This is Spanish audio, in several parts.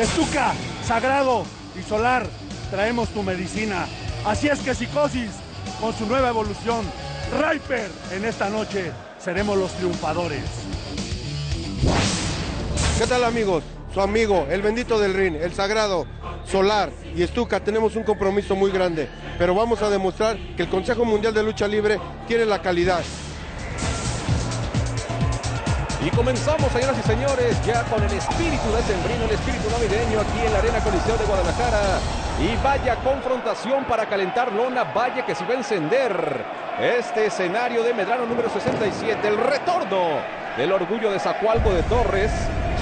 Estuca, Sagrado y Solar, traemos tu medicina. Así es que Psicosis, con su nueva evolución, Riper, en esta noche seremos los triunfadores. ¿Qué tal amigos? Su amigo, el bendito del ring, el sagrado, Solar y Estuca tenemos un compromiso muy grande, pero vamos a demostrar que el Consejo Mundial de Lucha Libre tiene la calidad. Y comenzamos, señoras y señores, ya con el espíritu decembrino, el espíritu navideño aquí en la Arena Coliseo de Guadalajara. Y vaya confrontación para calentar lona, vaya que se va a encender este escenario de Medrano número 67, el retorno del orgullo de Zacualco de Torres.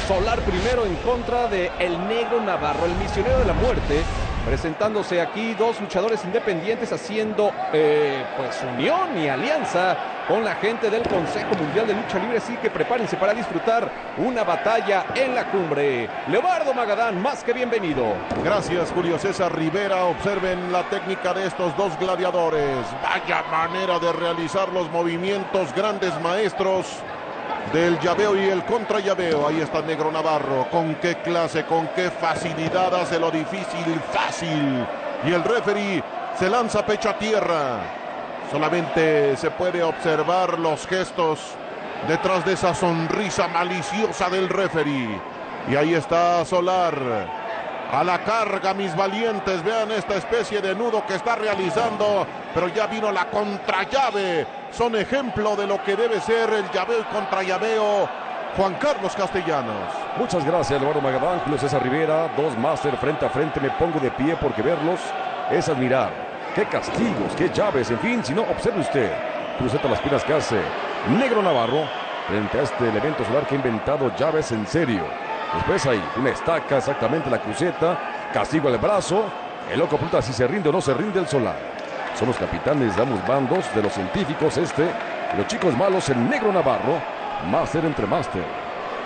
Solar primero en contra de El Negro Navarro, el misionero de la muerte, presentándose aquí dos luchadores independientes haciendo eh, pues unión y alianza con la gente del Consejo Mundial de Lucha Libre, así que prepárense para disfrutar una batalla en la cumbre. Leobardo Magadán, más que bienvenido. Gracias Julio César Rivera, observen la técnica de estos dos gladiadores, vaya manera de realizar los movimientos grandes maestros del llaveo y el contra llaveo. Ahí está Negro Navarro. Con qué clase, con qué facilidad hace lo difícil, fácil. Y el referee se lanza pecho a tierra. Solamente se puede observar los gestos detrás de esa sonrisa maliciosa del referee. Y ahí está Solar. A la carga, mis valientes. Vean esta especie de nudo que está realizando. Pero ya vino la contrallave. Son ejemplo de lo que debe ser el llaveo y contrallaveo. Juan Carlos Castellanos. Muchas gracias, Eduardo Magadán, Julio César Rivera. Dos máster frente a frente. Me pongo de pie porque verlos es admirar. Qué castigos, qué llaves, en fin, si no, observe usted. Cruceta las pilas que hace Negro Navarro frente a este elemento solar que ha inventado llaves en serio. Después hay una estaca, exactamente la cruceta, castigo al brazo. El loco puta si se rinde o no se rinde el solar. Son los capitanes de ambos bandos, de los científicos este, los chicos malos, el Negro Navarro, máster entre máster.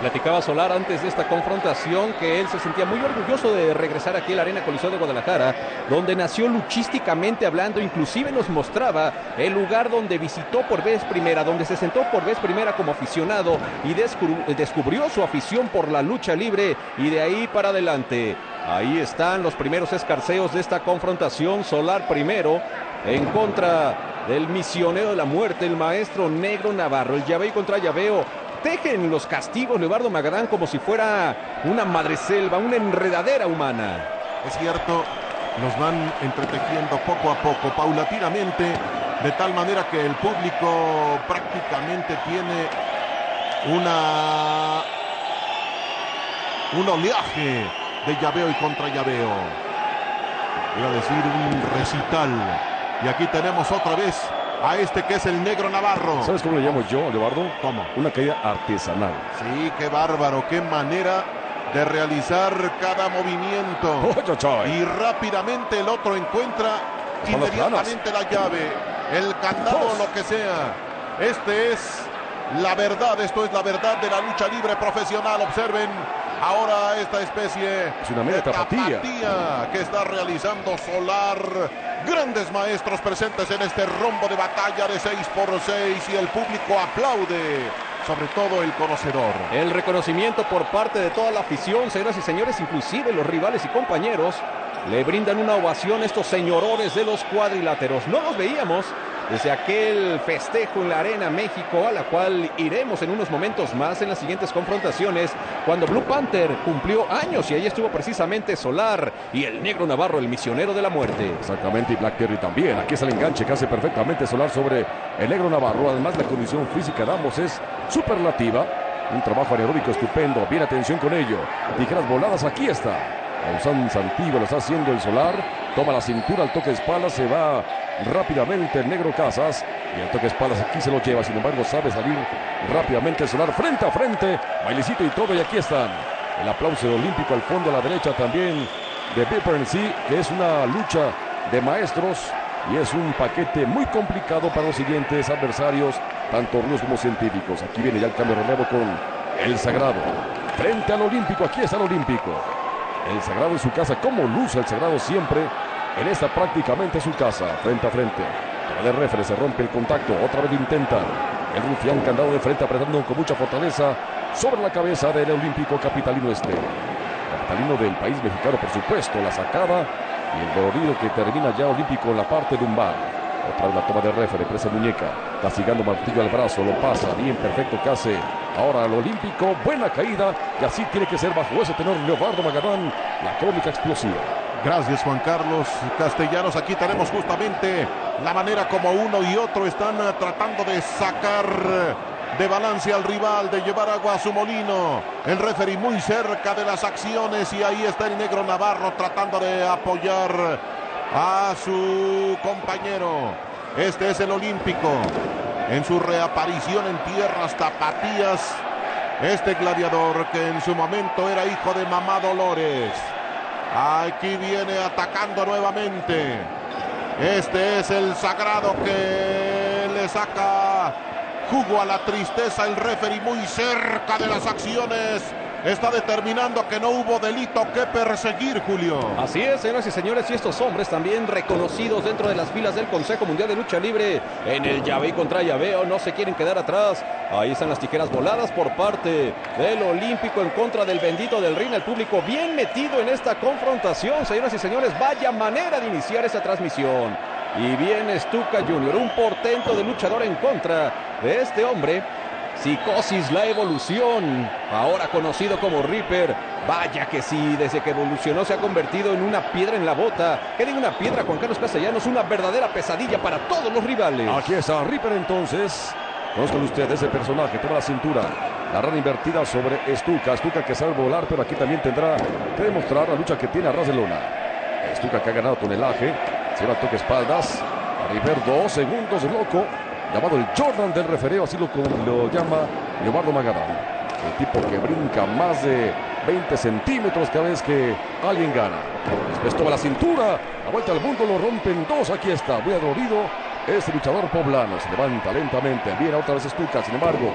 Platicaba Solar antes de esta confrontación que él se sentía muy orgulloso de regresar aquí a la Arena Coliseo de Guadalajara, donde nació luchísticamente hablando, inclusive nos mostraba el lugar donde visitó por vez primera, donde se sentó por vez primera como aficionado y descubrió su afición por la lucha libre y de ahí para adelante. Ahí están los primeros escarceos de esta confrontación. Solar primero en contra del misionero de la muerte, el maestro negro Navarro. El llaveo contra llaveo tejen los castigos Leobardo Magadán como si fuera una madreselva, una enredadera humana. Es cierto, los van entretejiendo poco a poco, paulatinamente, de tal manera que el público prácticamente tiene una un oleaje de llaveo y contra llaveo. Iba a decir un recital. Y aquí tenemos otra vez a este que es el negro Navarro. ¿Sabes cómo le llamo yo, Eduardo? ¿Cómo? Una caída artesanal. Sí, qué bárbaro, qué manera de realizar cada movimiento. Oh, y rápidamente el otro encuentra inmediatamente la llave, el candado, lo que sea. Este es la verdad, esto es la verdad de la lucha libre profesional. Observen ahora esta especie es una de tapatía que está realizando Solar grandes maestros presentes en este rombo de batalla de 6 por 6 y el público aplaude sobre todo el conocedor. El reconocimiento por parte de toda la afición, señoras y señores, inclusive los rivales y compañeros, le brindan una ovación a estos señorores de los cuadriláteros. No los veíamos desde aquel festejo en la Arena México, a la cual iremos en unos momentos más en las siguientes confrontaciones, cuando Blue Panther cumplió años y ahí estuvo precisamente Solar y el negro Navarro, el misionero de la muerte. Exactamente, y Black Terry también. Aquí es el enganche que hace perfectamente Solar sobre el negro Navarro. Además, la condición física de ambos es superlativa. Un trabajo aeróbico estupendo, bien atención con ello. Tijeras voladas, aquí está. Ausán Santiago lo está haciendo el Solar. Toma la cintura al toque de espalda, se va rápidamente el negro Casas. Y el toque de espaldas aquí se lo lleva, sin embargo sabe salir rápidamente el solar frente a frente. Bailecito y todo y aquí están. El aplauso olímpico al fondo a la derecha también de Pepper en sí, que es una lucha de maestros y es un paquete muy complicado para los siguientes adversarios, tanto rudos como científicos. Aquí viene ya el cambio de relevo con el Sagrado. Frente al Olímpico, aquí está el Olímpico. El Sagrado en su casa, como luce el Sagrado siempre en esta prácticamente su casa, frente a frente. El refere se rompe el contacto, otra vez intenta. El rufián candado de frente apretando con mucha fortaleza sobre la cabeza del olímpico capitalino este. capitalino del país mexicano, por supuesto, la sacada y el dolorido que termina ya olímpico en la parte lumbar. Otra vez la toma de refere, presa muñeca, castigando martillo al brazo, lo pasa, bien perfecto que. Ahora al olímpico, buena caída y así tiene que ser bajo ese tenor Leobardo Magadán, la crónica explosiva. Gracias Juan Carlos Castellanos. Aquí tenemos justamente la manera como uno y otro están eh, tratando de sacar de balance al rival, de llevar agua a su molino. El referee muy cerca de las acciones y ahí está el negro Navarro tratando de apoyar a su compañero. Este es el olímpico en su reaparición en tierras tapatías. Este gladiador que en su momento era hijo de mamá Dolores. Aquí viene atacando nuevamente. Este es el sagrado que le saca jugo a la tristeza. El referee muy cerca de las acciones. Está determinando que no hubo delito que perseguir, Julio. Así es, señoras y señores, y estos hombres también reconocidos dentro de las filas del Consejo Mundial de Lucha Libre en el llave contra llaveo, no se quieren quedar atrás. Ahí están las tijeras voladas por parte del Olímpico en contra del bendito del ring. El público bien metido en esta confrontación, señoras y señores. Vaya manera de iniciar esta transmisión. Y viene Stuka Junior, un portento de luchador en contra de este hombre Psicosis, la evolución, ahora conocido como Reaper. Vaya que sí, desde que evolucionó se ha convertido en una piedra en la bota. Que una piedra, Juan Carlos Castellanos, una verdadera pesadilla para todos los rivales. Aquí está Reaper entonces. Conozcan ustedes ese personaje, toda la cintura. La rana invertida sobre Stuka. Stuka que sabe volar, pero aquí también tendrá que demostrar la lucha que tiene a ras de lona. Stuka que ha ganado tonelaje. Se va toque espaldas. Reaper dos segundos loco llamado el Jordan del refereo, así lo, lo llama Leobardo Magadán. El tipo que brinca más de 20 centímetros cada vez que alguien gana. Después toma la cintura, la vuelta al mundo lo rompen dos, aquí está, muy adolorido. Este luchador poblano se levanta lentamente, viene otra vez Stuka, sin embargo,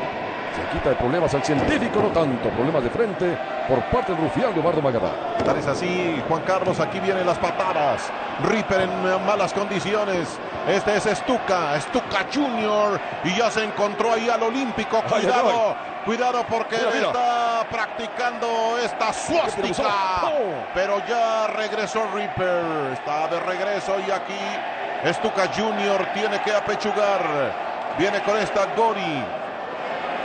se quita de problemas al científico, no tanto, problemas de frente por parte del rufián Leobardo Magadán. Tal es así, Juan Carlos, aquí vienen las patadas. Ripper en malas condiciones. Este es Stuka, Stuka Junior. Y ya se encontró ahí al Olímpico. Cuidado, cuidado porque Mira, mira. está practicando esta suástica. Oh. Pero ya regresó Ripper. Está de regreso y aquí Stuka Junior tiene que apechugar. Viene con esta Gori.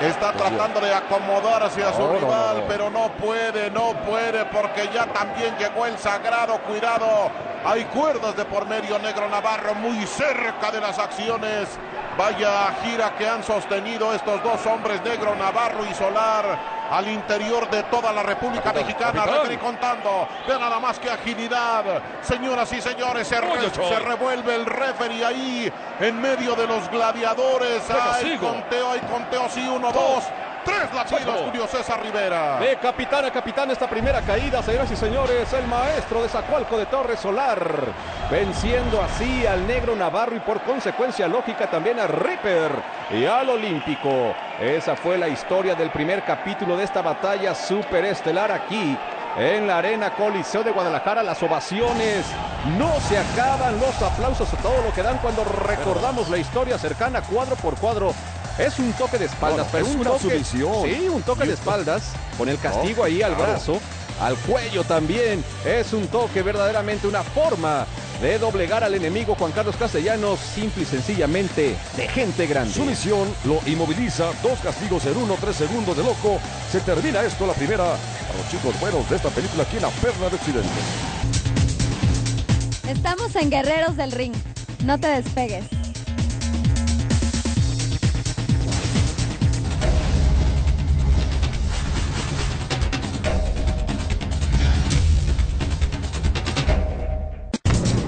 Está tratando de acomodar hacia su no, rival, no, no. pero no puede, no puede, porque ya también llegó el sagrado. Cuidado, hay cuerdas de por medio Negro Navarro muy cerca de las acciones. Vaya gira que han sostenido estos dos hombres, Negro Navarro y Solar, al interior de toda la República Capitán, Mexicana. Referee contando, vean nada más que agilidad. Señoras y señores, se, re- revuelve el referee ahí en medio de los gladiadores. ¡Qué Hay conteo, hay conteo, sí, uno, dos, tres latidos, Sácalo. Julio César Rivera. De capitán a capitán esta primera caída, señoras y señores, el maestro de Zacualco de Torres Solar, venciendo así al negro Navarro y por consecuencia lógica también a Ripper y al Olímpico. Esa fue la historia del primer capítulo de esta batalla superestelar aquí en la Arena Coliseo de Guadalajara. Las ovaciones no se acaban, los aplausos a todo lo que dan cuando recordamos la historia cercana cuadro por cuadro. Es un toque de espaldas, No, pero es un una toque, sumisión. Sí, un toque de espaldas con el castigo ahí al claro. brazo, al cuello también. Es un toque verdaderamente una forma de doblegar al enemigo Juan Carlos Castellanos, simple y sencillamente de gente grande. Su misión lo inmoviliza. Dos castigos en uno, tres segundos de loco. Se termina esto, la primera. A los chicos buenos de esta película aquí en la Perla de Occidente. Estamos en Guerreros del Ring. No te despegues.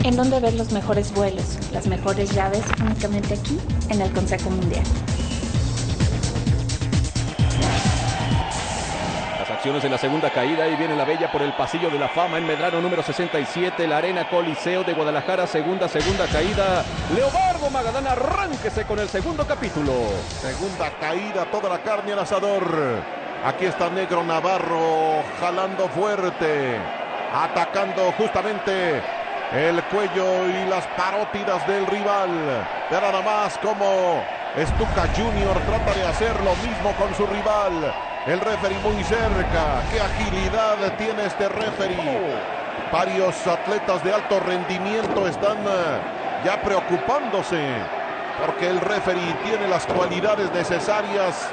En donde ver los mejores vuelos, las mejores llaves únicamente aquí en el Consejo Mundial. Las acciones en la segunda caída, ahí viene la bella por el pasillo de la fama en Medrano número 67, la Arena Coliseo de Guadalajara, segunda, segunda caída. Leobardo Magadán, arránquese con el segundo capítulo. Segunda caída, toda la carne al asador. Aquí está Negro Navarro jalando fuerte, atacando justamente el cuello y las parótidas del rival. Ve nada más como Stuka Junior trata de hacer lo mismo con su rival. El referee muy cerca. Qué agilidad tiene este referee. Varios atletas de alto rendimiento están eh, ya preocupándose porque el referee tiene las cualidades necesarias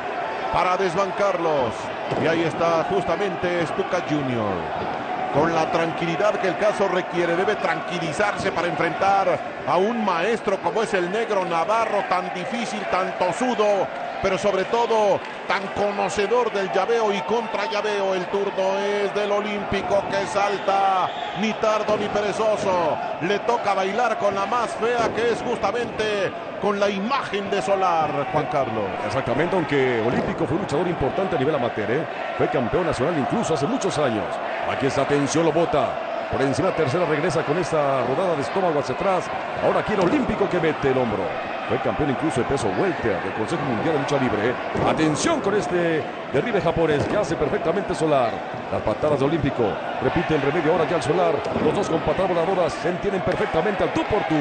para desbancarlos. Y ahí está justamente Stuka Junior. Con la tranquilidad que el caso requiere, debe tranquilizarse para enfrentar a un maestro como es el negro Navarro, tan difícil, tan tosudo, pero sobre todo tan conocedor del llaveo y contra llaveo. El turno es del olímpico que salta, ni tardo ni perezoso. Le toca bailar con la más fea que es justamente con la imagen de Solar, Juan Carlos. Exactamente, aunque Olímpico fue un luchador importante a nivel amateur, ¿eh? fue campeón nacional incluso hace muchos años. Aquí está, atención, lo bota. Por encima tercera regresa con esta rodada de estómago hacia atrás. Ahora el Olímpico que mete el hombro. Fue campeón incluso de peso welter del Consejo Mundial de Lucha Libre. Atención con este derribe japonés que hace perfectamente Solar. Las patadas de Olímpico. Repite el remedio ahora ya al Solar. Los dos con patadas voladoras se entienden perfectamente al tú por tú.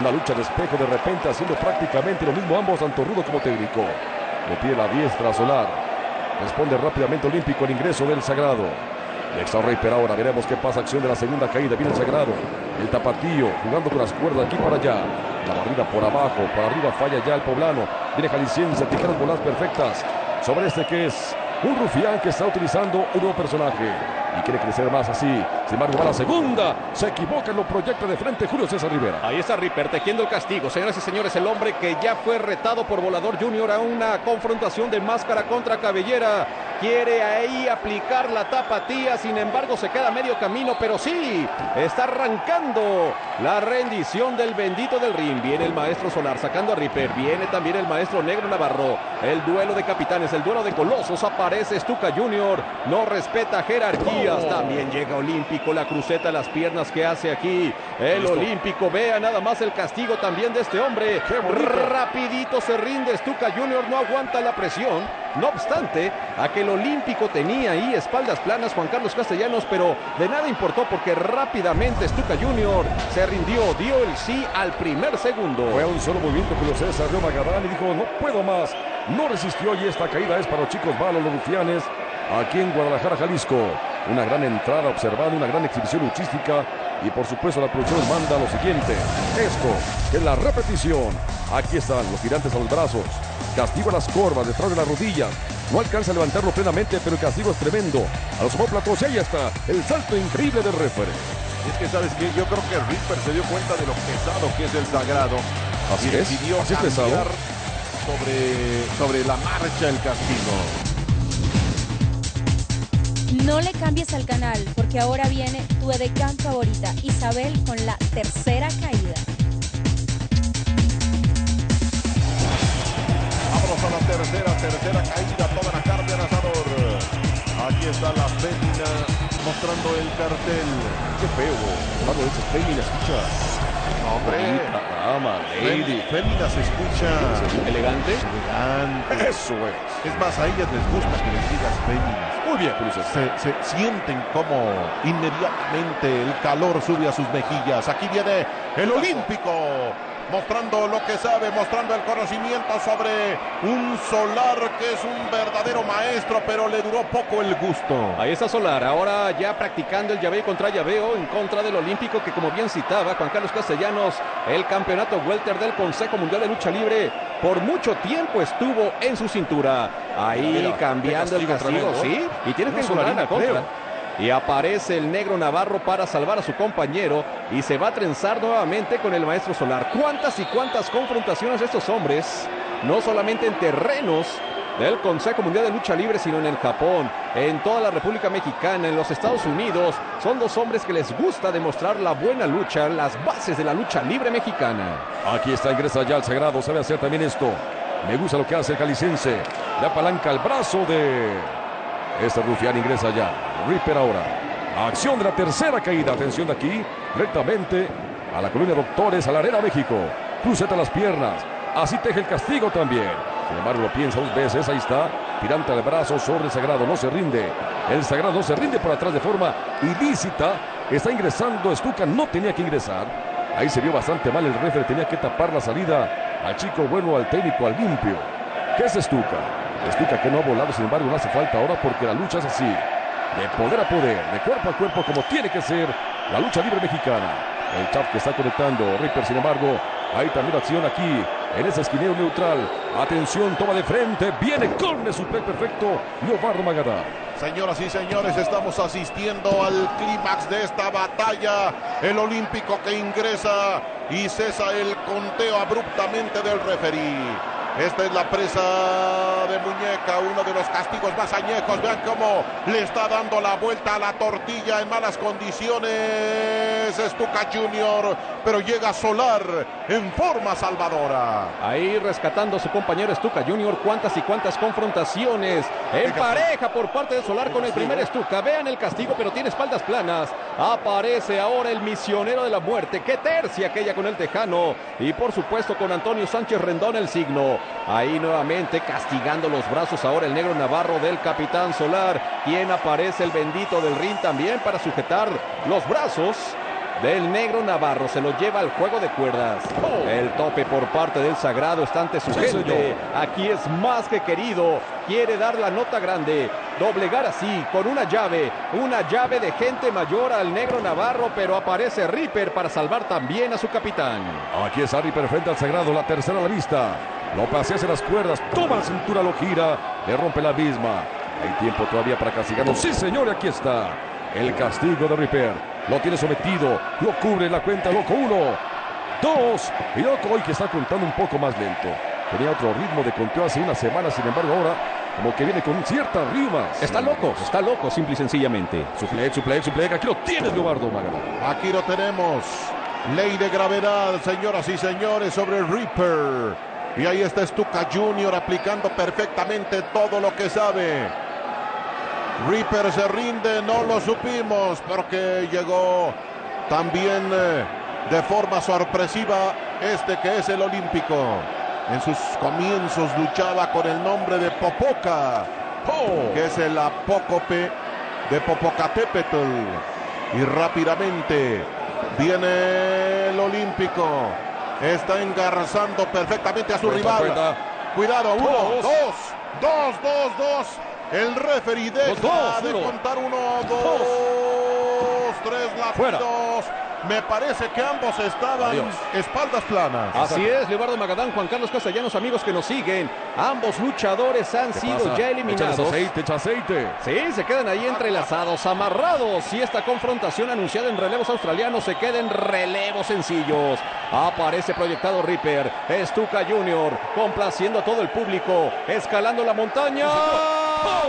Una lucha de espejo de repente haciendo prácticamente lo mismo ambos, tanto rudo como técnico. Le pide la diestra Solar. Responde rápidamente Olímpico el ingreso del Sagrado. Extra pero ahora. Veremos qué pasa. Acción de la segunda caída. Viene el Sagrado. El tapatillo jugando con las cuerdas aquí para allá. La barrida por abajo. Por arriba falla ya el poblano. Viene Jalisciense. Tijeras voladas perfectas. Sobre este que es un rufián que está utilizando un nuevo personaje y quiere crecer más así. Sin embargo, va la segunda. Se equivoca, lo proyecta de frente Julio César Rivera. Ahí está Ripper tejiendo el castigo. Señoras y señores, el hombre que ya fue retado por Volador Junior a una confrontación de máscara contra cabellera. Quiere ahí aplicar la tapatía, sin embargo se queda medio camino, pero sí, está arrancando la rendición del bendito del ring. Viene el maestro Solar sacando a Ripper, viene también el maestro Negro Navarro. El duelo de capitanes, el duelo de colosos, aparece Stuka Junior, no respeta jerarquías. También llega Olímpico, la cruceta, las piernas que hace aquí. El Olímpico, vea nada más el castigo también de este hombre. Rapidito se rinde Stuka Junior, no aguanta la presión. No obstante, aquel Olímpico tenía ahí espaldas planas Juan Carlos Castellanos, pero de nada importó porque rápidamente Stuka Junior se rindió, dio el sí al primer segundo. Fue un solo movimiento que lo dio Magadán y dijo, no puedo más. No resistió y esta caída es para los chicos malos, los rufianes, aquí en Guadalajara, Jalisco. Una gran entrada observando, una gran exhibición luchística y por supuesto la producción manda lo siguiente. Esto es la repetición. Aquí están los tirantes a los brazos. Castigo a las corvas detrás de las rodillas. No alcanza a levantarlo plenamente, pero el castigo es tremendo. A los homóplatos y ahí está el salto increíble del referee. Es que sabes que yo creo que Ripper se dio cuenta de lo pesado que es el sagrado. Así y es, decidió así es pesado. sobre, sobre la marcha el castigo. No le cambies al canal porque ahora viene tu edecán favorita, Isabel, con la tercera caída. Vámonos a la tercera, tercera caída, toda la carne al. Aquí está la fémina mostrando el cartel. Qué feo. Algo de esas féminas, escucha. No, hombre. Dama, lady. Fémina se escucha Elegante. elegante. Eso es. Es más, a ellas les gusta que les digas féminas. Muy bien. Se, se sienten como inmediatamente el calor sube a sus mejillas. Aquí viene el Olímpico. Mostrando lo que sabe, mostrando el conocimiento sobre un solar que es un verdadero maestro, pero le duró poco el gusto. Ahí está Solar, ahora ya practicando el llaveo contra llaveo en contra del Olímpico que como bien citaba Juan Carlos Castellanos, el campeonato welter del Consejo Mundial de Lucha Libre por mucho tiempo estuvo en su cintura. Ahí Mira, cambiando el castigo tremendo, ¿eh? sí, y tiene que Una encontrar la contra. Y aparece el negro Navarro para salvar a su compañero y se va a trenzar nuevamente con el maestro Solar. ¿Cuántas y cuántas confrontaciones estos hombres? No solamente en terrenos del Consejo Mundial de Lucha Libre, sino en el Japón, en toda la República Mexicana, en los Estados Unidos. Son dos hombres que les gusta demostrar la buena lucha, las bases de la lucha libre mexicana. Aquí está, ingresa ya al sagrado. Sabe hacer también esto. Me gusta lo que hace el jalisciense. Le apalanca el brazo de. Este rufián ingresa ya. Ripper ahora. Acción de la tercera caída. Atención de aquí. Rectamente a la colonia Doctores, a la Arena México. Cruceta las piernas. Así teje el castigo también. Sin embargo, lo piensa dos veces. Ahí está. Tirante al brazo sobre el sagrado. No se rinde. El sagrado no se rinde por atrás de forma ilícita. Está ingresando. Stuka no tenía que ingresar. Ahí se vio bastante mal. El referee tenía que tapar la salida al chico bueno, al técnico, al limpio. ¿Qué es Stuka? Explica que no ha volado, sin embargo, no hace falta ahora porque la lucha es así. De poder a poder, de cuerpo a cuerpo, como tiene que ser la lucha libre mexicana. El Chap que está conectando. Ripper, sin embargo, hay también acción aquí en ese esquinero neutral. Atención, toma de frente. Viene con el super perfecto Leobardo Magadá. Señoras y señores, estamos asistiendo al clímax de esta batalla. El olímpico que ingresa y cesa el conteo abruptamente del referí. Esta es la presa de muñeca, uno de los castigos más añejos. Vean cómo le está dando la vuelta a la tortilla en malas condiciones. Estuca Junior, pero llega Solar en forma salvadora. Ahí rescatando a su compañero Estuca Junior. Cuántas y cuántas confrontaciones en pareja por parte de Solar con el primer Estuca. Vean el castigo, pero tiene espaldas planas. Aparece ahora el misionero de la muerte. Qué tercia aquella con el tejano. Y por supuesto con Antonio Sánchez Rendón el signo. Ahí nuevamente castigando los brazos ahora el negro Navarro del capitán Solar. Quien aparece el bendito del ring también para sujetar los brazos del negro Navarro. Se lo lleva al juego de cuerdas. El tope por parte del Sagrado está ante su gente. Aquí es más que querido. Quiere dar la nota grande. Doblegar así, con una llave. Una llave de gente mayor al negro Navarro, pero aparece Ripper para salvar también a su capitán. Aquí está Ripper frente al Sagrado. La tercera a la vista. Lo pasea hacia las cuerdas. Toma la cintura, lo gira. Le rompe la misma. Hay tiempo todavía para castigarlo. Sí, señor, aquí está. El castigo de Ripper. Lo tiene sometido. Lo cubre en la cuenta. Loco uno. Dos. Y Loco hoy que está contando un poco más lento. Tenía otro ritmo de conteo hace una semana. Sin embargo, ahora como que viene con ciertas rimas. Está loco, está loco, simple y sencillamente. Suplex, suplex, suplex. Aquí lo tienes, Leobardo Magana. Aquí lo tenemos. Ley de gravedad, señoras y señores, sobre Reaper. Y ahí está Stuka Junior aplicando perfectamente todo lo que sabe. Reaper se rinde, no lo supimos porque llegó también eh, de forma sorpresiva este que es el olímpico. En sus comienzos luchaba con el nombre de Popoca, que es el apócope de Popocatépetl. Y rápidamente viene el olímpico. Está engarzando perfectamente a su Cuenta, rival. cuenta. Cuidado, uno, Dos. dos, dos, dos, dos. El referee deja dos, de uno. contar uno, dos, tres Fuera. latidos. Me parece que ambos estaban Adiós. espaldas planas. Así es, Leobardo Magadán, Juan Carlos Castellanos, amigos que nos siguen. Ambos luchadores han ¿Qué sido pasa? ya eliminados. aceite, echa aceite. Sí, se quedan ahí entrelazados, amarrados. Y esta confrontación anunciada en relevos australianos se queda en relevos sencillos. Aparece proyectado Ripper, Stuka Junior, complaciendo a todo el público, escalando la montaña.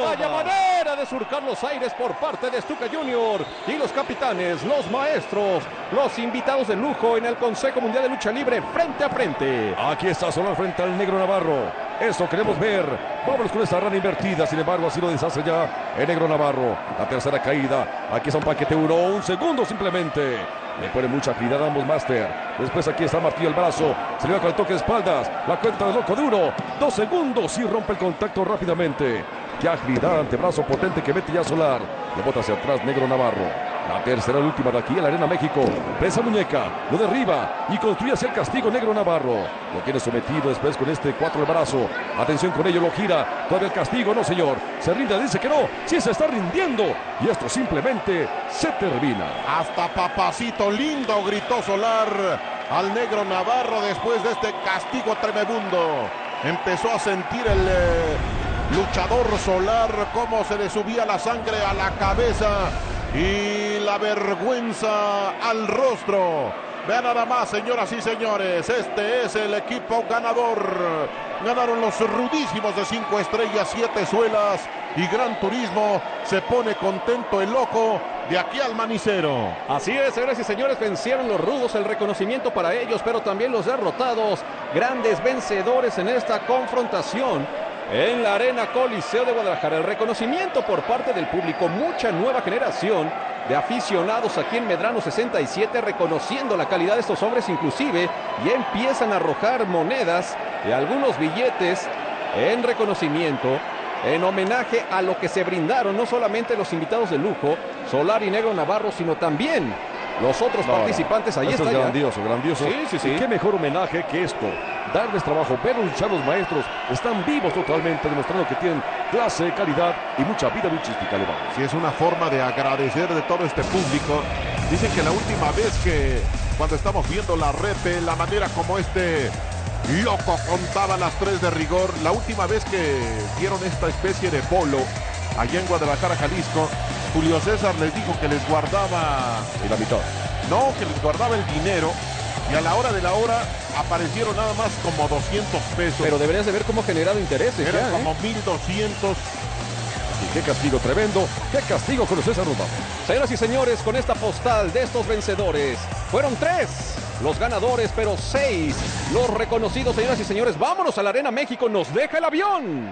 Vaya manera surcar los aires por parte de Stuka Junior y los capitanes, los maestros, los invitados de lujo en el Consejo Mundial de Lucha Libre frente a frente. Aquí está Solar frente al negro Navarro. Eso queremos ver. Vámonos con esta rana invertida. Sin embargo, así lo deshace ya el negro Navarro. La tercera caída. Aquí está un paquete uno. Un segundo simplemente. Le pone mucha agilidad a ambos Master. Después aquí está Martillo el brazo. Se le va con el toque de espaldas. La cuenta de loco de uno. Dos segundos y rompe el contacto rápidamente. Qué agilidad, antebrazo potente que mete ya Solar. Le bota hacia atrás Negro Navarro. La tercera y última de aquí en la Arena México. Presa muñeca, lo derriba y construye hacia el castigo Negro Navarro. Lo tiene sometido después con este cuatro de brazo. Atención con ello, lo gira. Todavía el castigo, no señor. Se rinde, dice que no. Sí se está rindiendo. Y esto simplemente se termina. Hasta papacito lindo gritó Solar al negro Navarro después de este castigo tremebundo. Empezó a sentir el eh, luchador Solar cómo se le subía la sangre a la cabeza y la vergüenza al rostro. Vean nada más, señoras y señores, este es el equipo ganador. Ganaron los rudísimos de 5 estrellas, 7 suelas y Gran Turismo. Se pone contento el loco de aquí al manicero. Así es, señoras y señores, vencieron los rudos, el reconocimiento para ellos, pero también los derrotados, grandes vencedores en esta confrontación en la Arena Coliseo de Guadalajara. El reconocimiento por parte del público, mucha nueva generación de aficionados aquí en Medrano 67, reconociendo la calidad de estos hombres, inclusive ya empiezan a arrojar monedas y algunos billetes en reconocimiento en homenaje a lo que se brindaron no solamente los invitados de lujo, Solar y Negro Navarro, sino también los otros No, no. participantes. Ahí está es grandioso, grandioso. Sí, sí, sí. Y qué mejor homenaje que esto. Darles trabajo, ver luchar los maestros. Están vivos totalmente, demostrando que tienen clase, calidad y mucha vida luchística. Le vamos. Si es una forma de agradecer de todo este público. Dicen que la última vez que cuando estamos viendo la repe, la manera como este loco contaba las tres de rigor, la última vez que dieron esta especie de polo allá en Guadalajara, Jalisco, Julio César les dijo que les guardaba Y la mitad. no, que les guardaba el dinero y a la hora de la hora aparecieron nada más como 200 pesos. Pero deberías de ver cómo ha generado intereses eran ya, ¿eh? como 1200. Y qué castigo tremendo, qué castigo con César vamos. Señoras y señores, con esta postal de estos vencedores, fueron tres los ganadores, pero seis los reconocidos, señoras y señores. Vámonos a la Arena México, nos deja el avión.